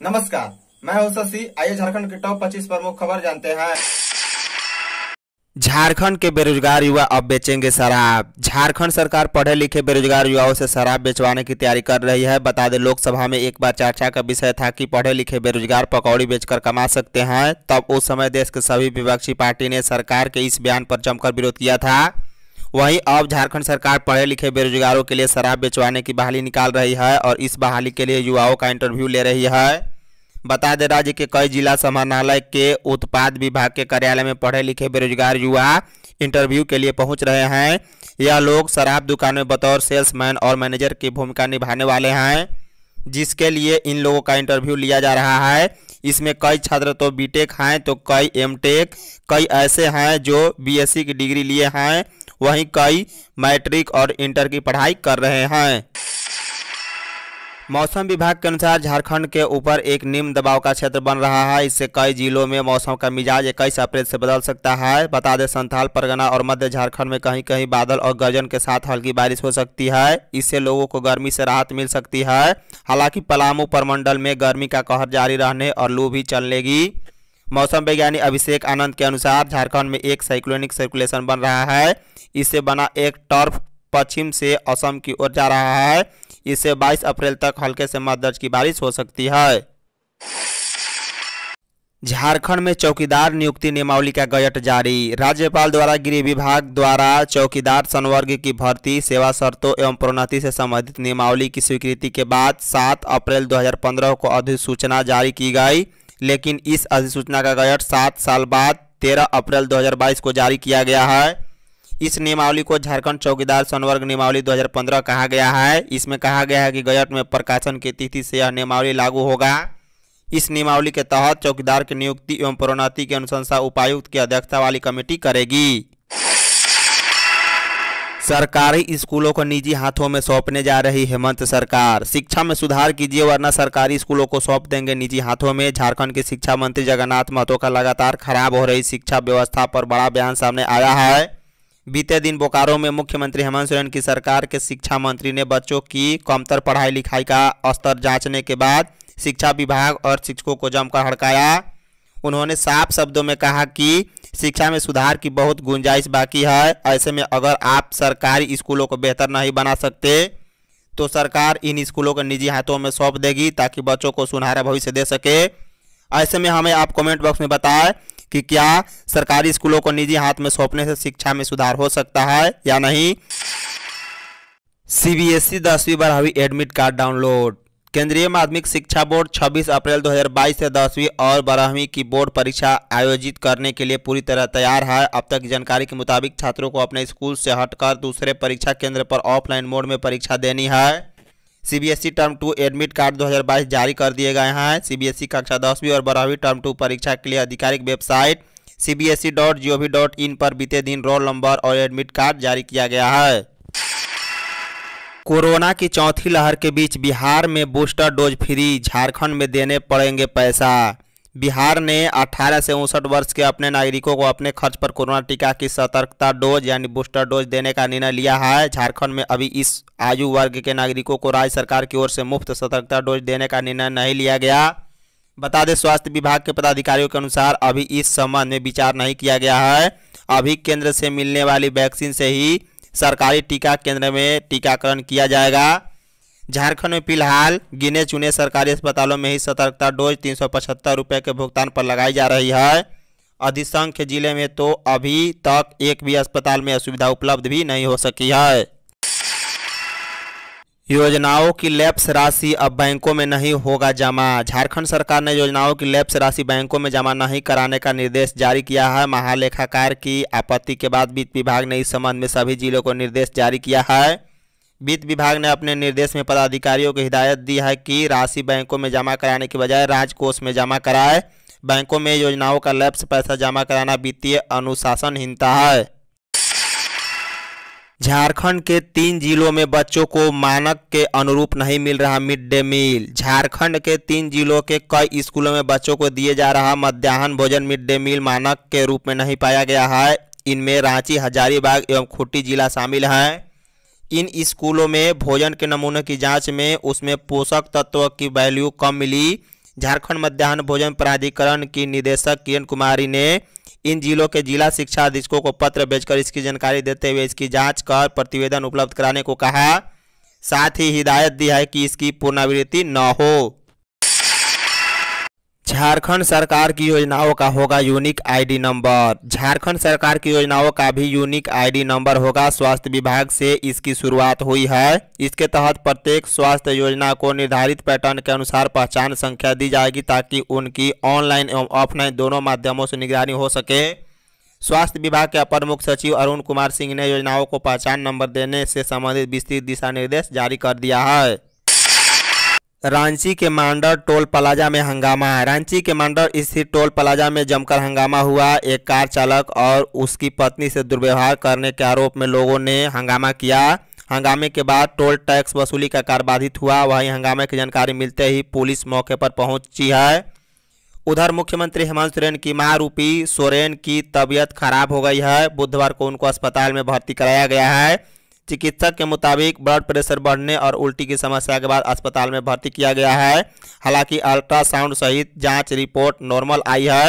नमस्कार, मैं हूँ शशि। आइए झारखंड की टॉप 25 प्रमुख खबर जानते हैं। झारखंड के बेरोजगार युवा अब बेचेंगे शराब। झारखंड सरकार पढ़े लिखे बेरोजगार युवाओं से शराब बेचवाने की तैयारी कर रही है। बता दें, लोकसभा में एक बार चर्चा का विषय था कि पढ़े लिखे बेरोजगार पकौड़ी बेचकर कमा सकते हैं। तब उस समय देश के सभी विपक्षी पार्टी ने सरकार के इस बयान पर जमकर विरोध किया था। वहीं अब झारखंड सरकार पढ़े लिखे बेरोजगारों के लिए शराब बेचवाने की बहाली निकाल रही है और इस बहाली के लिए युवाओं का इंटरव्यू ले रही है। बता दे राज्य के कई जिला समाहरणालय के उत्पाद विभाग के कार्यालय में पढ़े लिखे बेरोजगार युवा इंटरव्यू के लिए पहुँच रहे हैं। यह लोग शराब दुकान में बतौर सेल्समैन और मैनेजर की भूमिका निभाने वाले हैं, जिसके लिए इन लोगों का इंटरव्यू लिया जा रहा है। इसमें कई छात्र तो बीटेक हैं तो कई एमटेक कई ऐसे हैं जो बीएससी की डिग्री लिए हैं। वहीं कई मैट्रिक और इंटर की पढ़ाई कर रहे हैं। मौसम विभाग के अनुसार झारखंड के ऊपर एक निम्न दबाव का क्षेत्र बन रहा है। इससे कई जिलों में मौसम का मिजाज इक्कीस अप्रैल से बदल सकता है। बता दें, संथाल, परगना और मध्य झारखंड में कहीं कहीं बादल और गर्जन के साथ हल्की बारिश हो सकती है। इससे लोगों को गर्मी से राहत मिल सकती है। हालाँकि पलामू परमंडल में गर्मी का कहर जारी रहने और लू भी चलेगी मौसम वैज्ञानी अभिषेक आनंद के अनुसार झारखंड में एक साइक्लोनिक सर्कुलेशन बन रहा है। इससे बना एक टर्फ पश्चिम से असम की ओर जा रहा है। इससे 22 अप्रैल तक हल्के से मध्यज की बारिश हो सकती है। झारखंड में चौकीदार नियुक्ति नियमावली का गयट जारी। राज्यपाल द्वारा गृह विभाग द्वारा चौकीदार संवर्ग की भर्ती, सेवा शर्तों एवं प्रोन्नति से संबंधित नियमावली की स्वीकृति के बाद 7 अप्रैल 2015 को अधिसूचना जारी की गई, लेकिन इस अधिसूचना का गयट सात साल बाद 13 अप्रैल 2022 को जारी किया गया है। इस नियमावली को झारखंड चौकीदार संवर्ग नियमावली 2015 कहा गया है। इसमें कहा गया है कि गजट में प्रकाशन की तिथि से यह नियमावली लागू होगा। इस नियमावली के तहत चौकीदार की नियुक्ति एवं प्रोन्नति की अनुशंसा उपायुक्त की अध्यक्षता वाली कमेटी करेगी। सरकारी स्कूलों को निजी हाथों में सौंपने जा रही हेमंत सरकार। शिक्षा में सुधार कीजिए, वरना सरकारी स्कूलों को सौंप देंगे निजी हाथों में। झारखंड के शिक्षा मंत्री जगन्नाथ महतो का लगातार खराब हो रही शिक्षा व्यवस्था पर बड़ा बयान सामने आया है। बीते दिन बोकारो में मुख्यमंत्री हेमंत सोरेन की सरकार के शिक्षा मंत्री ने बच्चों की कमतर पढ़ाई लिखाई का स्तर जांचने के बाद शिक्षा विभाग और शिक्षकों को जमकर हड़काया। उन्होंने साफ़ शब्दों में कहा कि शिक्षा में सुधार की बहुत गुंजाइश बाकी है। ऐसे में अगर आप सरकारी स्कूलों को बेहतर नहीं बना सकते तो सरकार इन स्कूलों को निजी हाथों में सौंप देगी ताकि बच्चों को सुनहरा भविष्य दे सके। ऐसे में हमें आप कमेंट बॉक्स में बताएँ कि क्या सरकारी स्कूलों को निजी हाथ में सौंपने से शिक्षा में सुधार हो सकता है या नहीं? सीबीएसई दसवीं बारहवीं एडमिट कार्ड डाउनलोड। केंद्रीय माध्यमिक शिक्षा बोर्ड 26 अप्रैल 2022 से दसवीं और बारहवीं की बोर्ड परीक्षा आयोजित करने के लिए पूरी तरह तैयार है। अब तक जानकारी के मुताबिक छात्रों को अपने स्कूल से हटकर दूसरे परीक्षा केंद्र पर ऑफलाइन मोड में परीक्षा देनी है। CBSE term two admit card 2022 जारी कर दिए गए हैं। सीबीएसई कक्षा दसवीं और बारहवीं टर्म टू परीक्षा के लिए आधिकारिक वेबसाइट डॉट इन पर बीते दिन रोल नंबर और एडमिट कार्ड जारी किया गया है। कोरोना की चौथी लहर के बीच बिहार में बूस्टर डोज फ्री झारखंड में देने पड़ेंगे पैसा। बिहार ने 18 से उनसठ वर्ष के अपने नागरिकों को अपने खर्च पर कोरोना टीका की सतर्कता डोज यानी बूस्टर डोज देने का निर्णय लिया है। झारखंड में अभी इस आयु वर्ग के नागरिकों को राज्य सरकार की ओर से मुफ़्त सतर्कता डोज देने का निर्णय नहीं लिया गया। बता दें, स्वास्थ्य विभाग के पदाधिकारियों के अनुसार अभी इस संबंध में विचार नहीं किया गया है। अभी केंद्र से मिलने वाली वैक्सीन से ही सरकारी टीका केंद्र में टीकाकरण किया जाएगा। झारखंड में फ़िलहाल गिने चुने सरकारी अस्पतालों में ही सतर्कता डोज तीन सौ के भुगतान पर लगाई जा रही है। अधिसंख्य ज़िले में तो अभी तक एक भी अस्पताल में असुविधा उपलब्ध भी नहीं हो सकी है। योजनाओं की लैप्स राशि अब बैंकों में नहीं होगा जमा। झारखंड सरकार ने योजनाओं की लैप्स राशि बैंकों में जमा नहीं कराने का निर्देश जारी किया है। महालेखाकार की आपत्ति के बाद वित्त विभाग ने इस संबंध में सभी जिलों को निर्देश जारी किया है। वित्त विभाग ने अपने निर्देश में पदाधिकारियों को हिदायत दी है कि राशि बैंकों में जमा कराने के बजाय राजकोष में जमा कराए। बैंकों में योजनाओं का लैप्स पैसा जमा कराना वित्तीय अनुशासनहीनता है। झारखंड के तीन जिलों में बच्चों को मानक के अनुरूप नहीं मिल रहा मिड डे मील। झारखंड के तीन जिलों के कई स्कूलों में बच्चों को दिए जा रहा मध्याह्न भोजन मिड डे मील मानक के रूप में नहीं पाया गया है। इनमें रांची, हजारीबाग एवं खूंटी जिला शामिल हैं। इन स्कूलों में भोजन के नमूने की जाँच में उसमें पोषक तत्व की वैल्यू कम मिली। झारखंड मध्यान्ह भोजन प्राधिकरण की निदेशक किरण कुमारी ने इन जिलों के जिला शिक्षा अधीक्षकों को पत्र भेजकर इसकी जानकारी देते हुए इसकी जाँच कर प्रतिवेदन उपलब्ध कराने को कहा। साथ ही हिदायत दी है कि इसकी पुनरावृत्ति न हो। झारखंड सरकार की योजनाओं का होगा यूनिक आईडी नंबर झारखंड सरकार की योजनाओं का भी यूनिक आईडी नंबर होगा। स्वास्थ्य विभाग से इसकी शुरुआत हुई है। इसके तहत प्रत्येक स्वास्थ्य योजना को निर्धारित पैटर्न के अनुसार पहचान संख्या दी जाएगी ताकि उनकी ऑनलाइन एवं ऑफलाइन दोनों माध्यमों से निगरानी हो सके। स्वास्थ्य विभाग के अपर मुख्य सचिव अरुण कुमार सिंह ने योजनाओं को पहचान नंबर देने से संबंधित विस्तृत दिशा निर्देश जारी कर दिया है। रांची के मांडर टोल प्लाजा में हंगामा है। रांची के मांडर स्थित टोल प्लाजा में जमकर हंगामा हुआ। एक कार चालक और उसकी पत्नी से दुर्व्यवहार करने के आरोप में लोगों ने हंगामा किया। हंगामे के बाद टोल टैक्स वसूली का कार्य बाधित हुआ। वहीं हंगामे की जानकारी मिलते ही पुलिस मौके पर पहुँची है। उधर मुख्यमंत्री हेमंत सोरेन की माँ रूपी सोरेन की तबीयत खराब हो गई है। बुधवार को उनको अस्पताल में भर्ती कराया गया है। चिकित्सक के मुताबिक ब्लड प्रेशर बढ़ने और उल्टी की समस्या के बाद अस्पताल में भर्ती किया गया है। हालाँकि अल्ट्रासाउंड सहित जाँच रिपोर्ट नॉर्मल आई है।